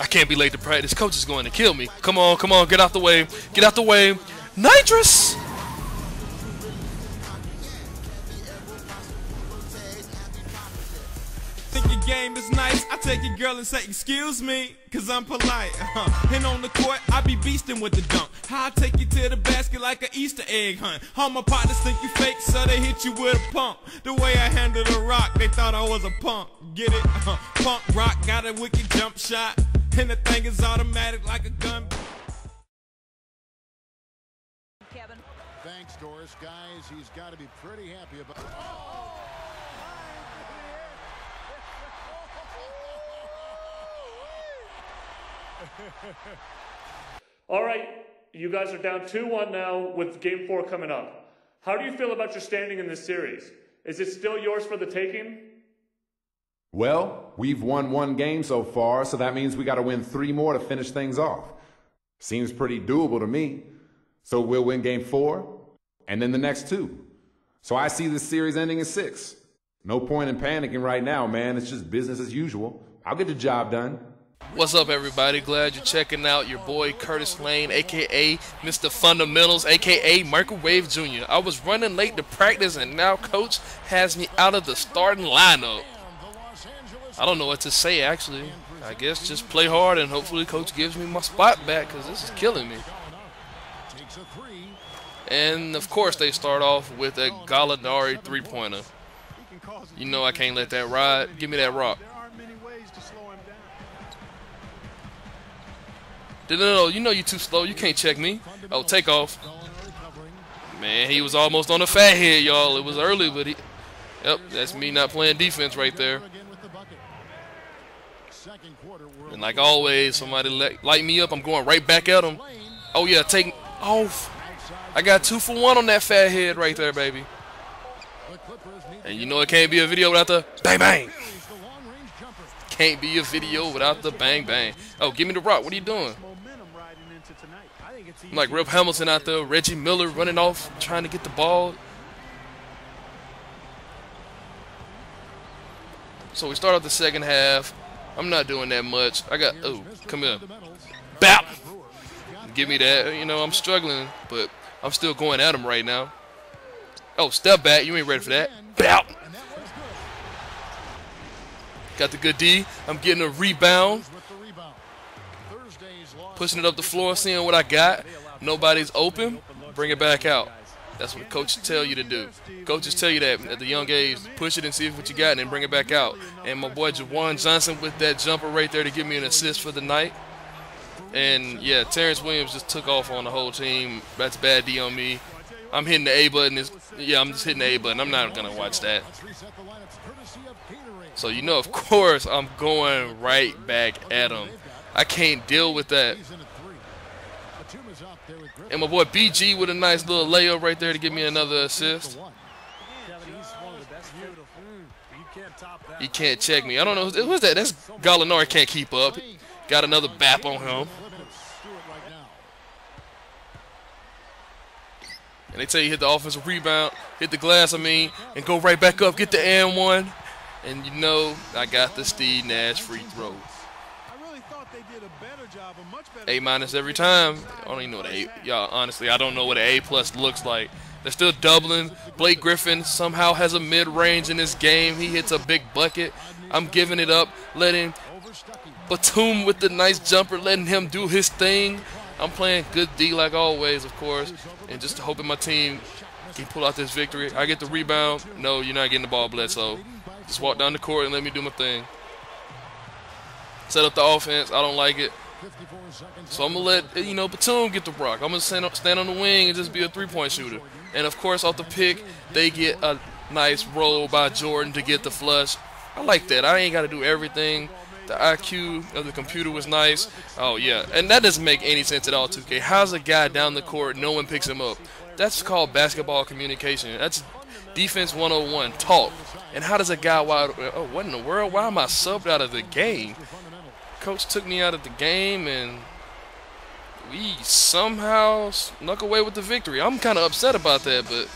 I can't be late to practice. Coach is going to kill me. Come on, come on, get out the way. Get out the way. Nitrous! Think your game is nice? I take your girl and say, excuse me, cause I'm polite. Uh-huh. And on the court, I be beastin' with the dunk. I take you to the basket like an Easter egg hunt. All my partners think you fake, so they hit you with a pump. The way I handle the rock, they thought I was a punk. Get it? Uh-huh. Punk rock, got a wicked jump shot. And the thing is automatic like a gun. Kevin. Thanks, Doris. Guys, he's got to be pretty happy about it. Oh, All right, you guys are down 2 1 now with game four coming up. How do you feel about your standing in this series? Is it still yours for the taking? Well, we've won one game so far, so that means we got to win three more to finish things off. Seems pretty doable to me. So we'll win game four and then the next two. So I see this series ending in six. No point in panicking right now, man. It's just business as usual. I'll get the job done. What's up, everybody? Glad you're checking out your boy Curtis Lane, aka Mr. Fundamentals, aka Microwave Jr. I was running late to practice, and now Coach has me out of the starting lineup. I don't know what to say, actually. I guess just play hard, and hopefully Coach gives me my spot back, because this is killing me. And, of course, they start off with a Gallinari three-pointer. You know I can't let that ride. Give me that rock. No, no, no, you know you're too slow. You can't check me. Oh, take off. Man, he was almost on the fat head, y'all. It was early, but he... Yep, that's me not playing defense right there. And like always, somebody light me up. I'm going right back at him. Oh, yeah, take off. I got two for one on that fat head right there, baby. And you know it can't be a video without the bang, bang. Can't be a video without the bang, bang. Oh, give me the rock. What are you doing? I'm like Rip Hamilton out there, Reggie Miller running off, trying to get the ball. So we start off the second half. I'm not doing that much. I got, oh, come here. Bap! Give me that. You know, I'm struggling, but I'm still going at him right now. Oh, step back. You ain't ready for that. Bap! Got the good D. I'm getting a rebound. Pushing it up the floor, seeing what I got. Nobody's open. Bring it back out. That's what coaches tell you to do. Coaches tell you that at the young age. Push it and see what you got and then bring it back out. And my boy Jawan Johnson with that jumper right there to give me an assist for the night. And yeah, Terrence Williams just took off on the whole team. That's bad D on me. I'm hitting the A button. It's, yeah, I'm just hitting the A button. I'm not going to watch that. So, you know, of course, I'm going right back at him. I can't deal with that. And my boy BG with a nice little layup right there to give me another assist. He can't check me. I don't know. Who's that? That's Gallinari can't keep up. Got another bap on him. And they tell you hit the offensive rebound, hit the glass, I mean, and go right back up, get the and one. And you know, I got the Steve Nash free throw. A minus every time. I don't even know what A. Y'all, honestly, I don't know what an A plus looks like. They're still doubling. Blake Griffin somehow has a mid range in this game. He hits a big bucket. I'm giving it up, letting Batum with the nice jumper, letting him do his thing. I'm playing good D like always, of course, and just hoping my team can pull out this victory. I get the rebound. No, you're not getting the ball, Bledsoe. Just walk down the court and let me do my thing. Set up the offense. I don't like it. So I'm going to let, you know, Batum get the rock. I'm going to stand on the wing and just be a three-point shooter. And, of course, off the pick, they get a nice roll by Jordan to get the flush. I like that. I ain't got to do everything. The IQ of the computer was nice. Oh, yeah. And that doesn't make any sense at all, 2K. How's a guy down the court, no one picks him up? That's called basketball communication. That's defense 101, talk. And how does a guy, wide, oh, what in the world? Why am I subbed out of the game? Coach took me out of the game, and we somehow snuck away with the victory. I'm kind of upset about that, but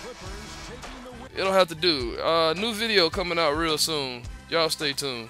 it'll have to do. Uh, new video coming out real soon. Y'all stay tuned.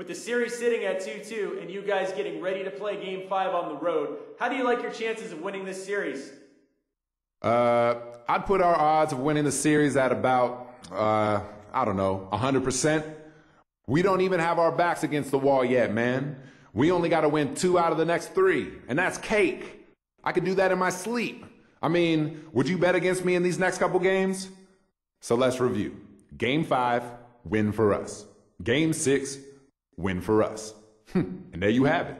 With the series sitting at 2 2 and you guys getting ready to play game five on the road, how do you like your chances of winning this series? Uh, I'd put our odds of winning the series at about, uh, I don't know, 100%. We don't even have our backs against the wall yet, man. We only got to win two out of the next three, and that's cake. I could do that in my sleep. I mean, would you bet against me in these next couple games? So let's review. Game five, win for us. Game six, win for us. and there you have it.